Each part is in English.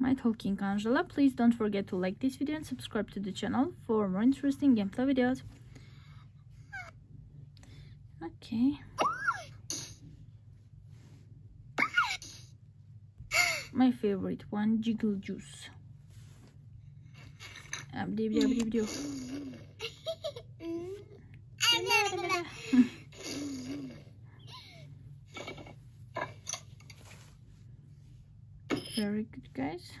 my talking Angela. Please don't forget to like this video and subscribe to the channel for more interesting gameplay videos. Okay. My favorite one, Jiggle Juice. Abdi, abdi, abdi, abdi. Very good, guys.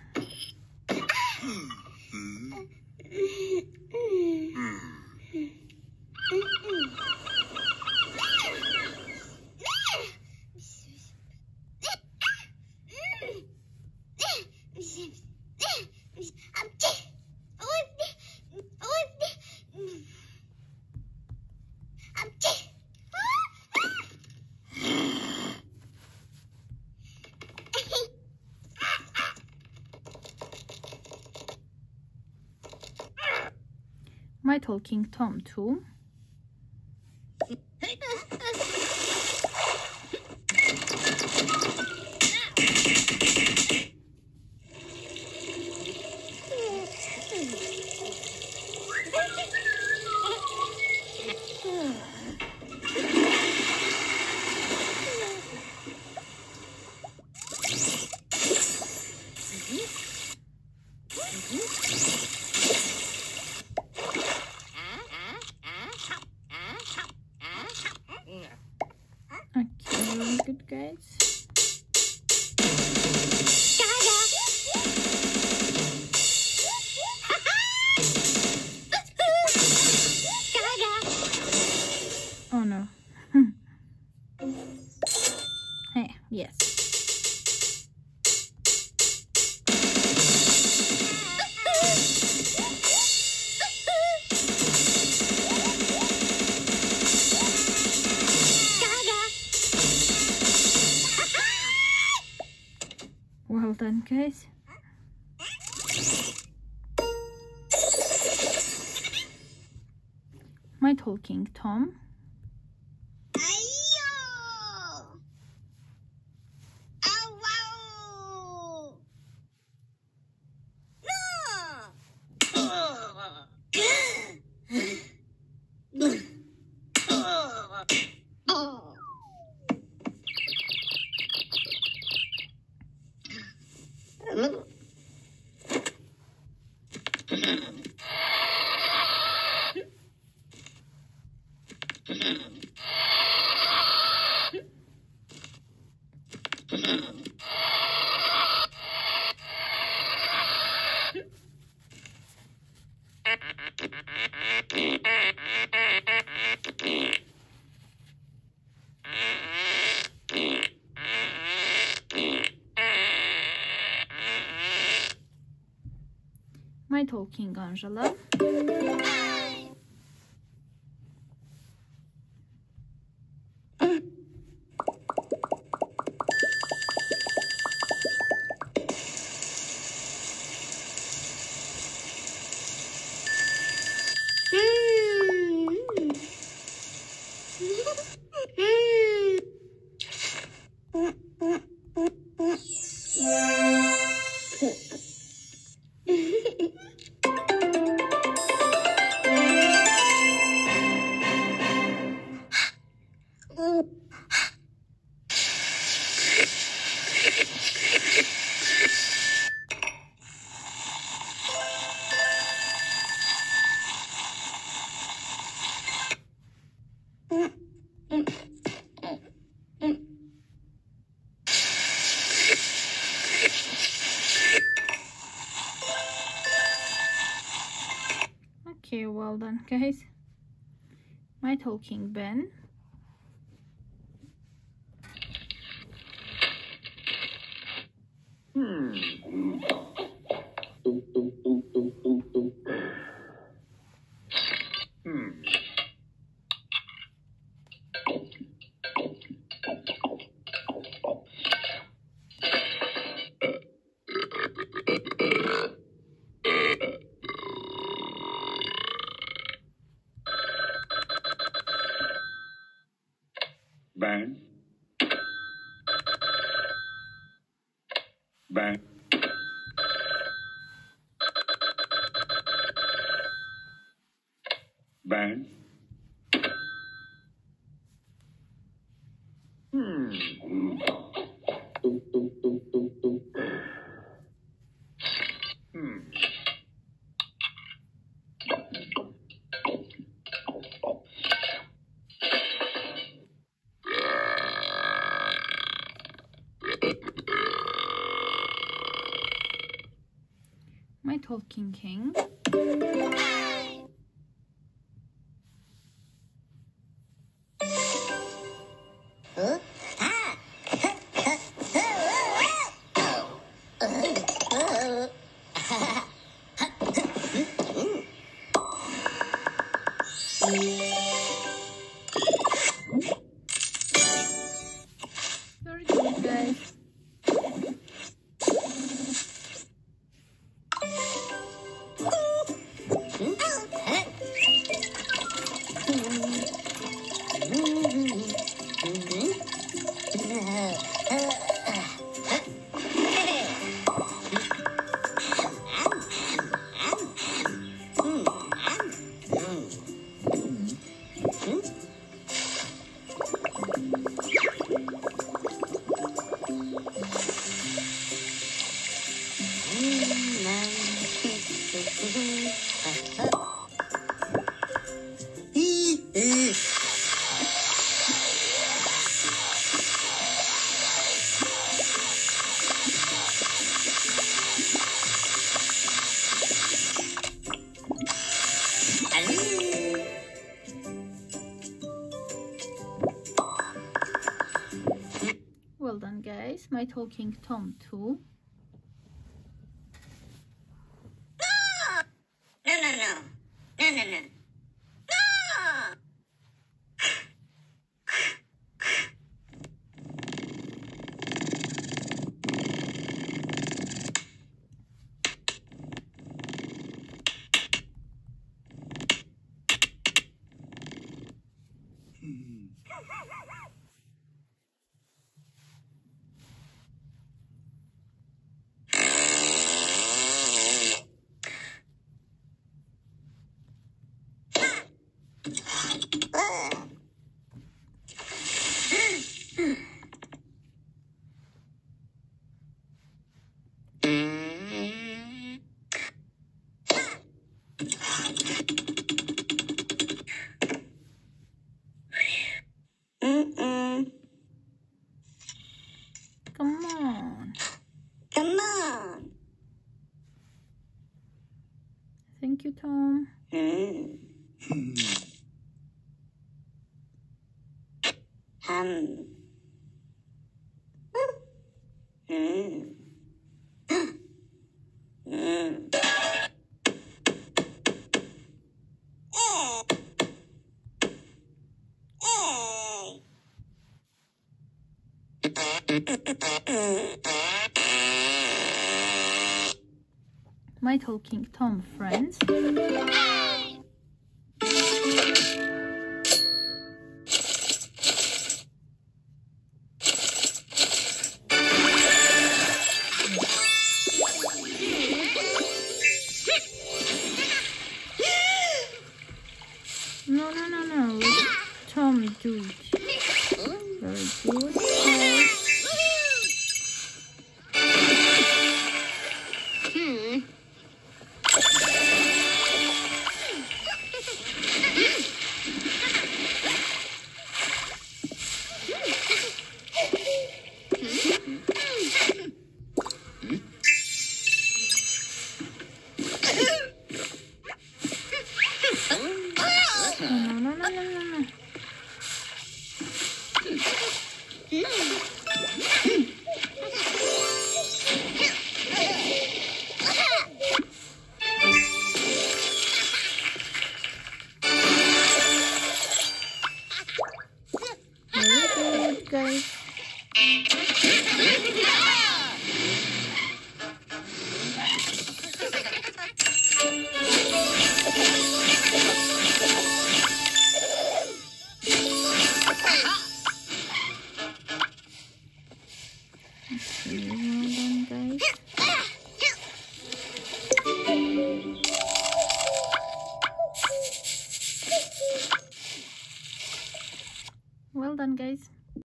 My talking Tom too. Good, guys. Oh no. hey, yes. Well done, guys. My talking Tom. My talking Angela. Done, guys. My talking Ben. Ben. Hmm. Hmm. My Talking Hank. My Talking Tom too. No, no, no. No, no, no. No! Mm-mm. Come on. Come on. Thank you, Tom. Mm. My Talking Tom friends. No, no, no, no. Tom it. Very good.